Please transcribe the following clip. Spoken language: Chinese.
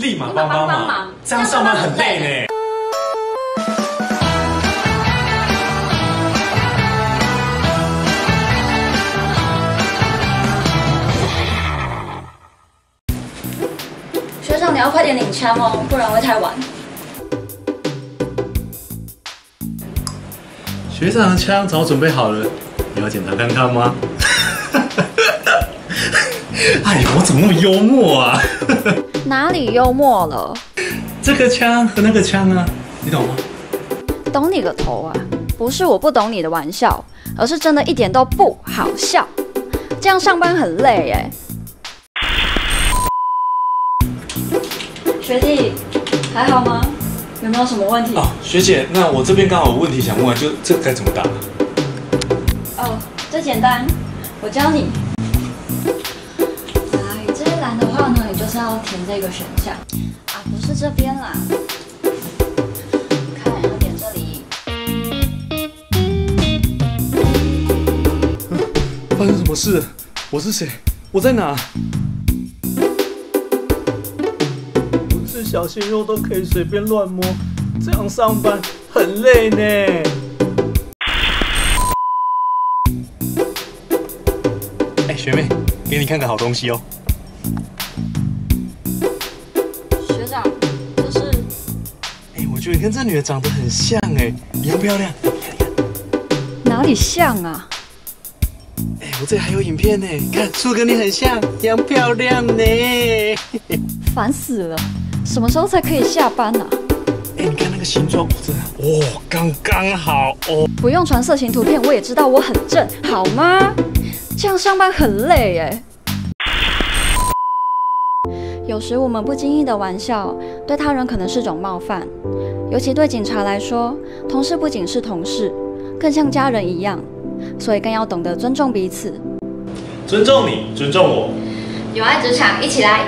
立马帮帮忙，这样上班很累呢。学长，你要快点领枪哦，不然会太晚。学长的枪早准备好了，你要检查看看吗？哎，我怎么那么幽默啊？哪里幽默了？这个枪和那个枪啊，你懂吗？懂你个头啊！不是我不懂你的玩笑，而是真的一点都不好笑。这样上班很累哎。学弟，还好吗？有没有什么问题？哦，学姐，那我这边刚好有问题想问，就这该怎么打？哦，这简单，我教你。的话呢，你就是要填这个选项啊，不是这边啦。看，要点这里。发生什么事？我是谁？我在哪？不是小鲜肉都可以随便乱摸，这样上班很累呢。哎，学妹，给你看个好东西哦。学长，这是哎，我觉得你跟这女的长得很像哎，一样漂亮。哪里像啊？哎，我这里还有影片呢，看，是不是跟你很像，一样漂亮呢？烦死了！什么时候才可以下班啊？哎，你看那个形状，真的，哦，刚刚好哦。不用传色情图片，我也知道我很正，好吗？这样上班很累哎。有时我们不经意的玩笑，对他人可能是种冒犯，尤其对警察来说，同事不仅是同事，更像家人一样，所以更要懂得尊重彼此。尊重你，尊重我。有爱职场，一起来！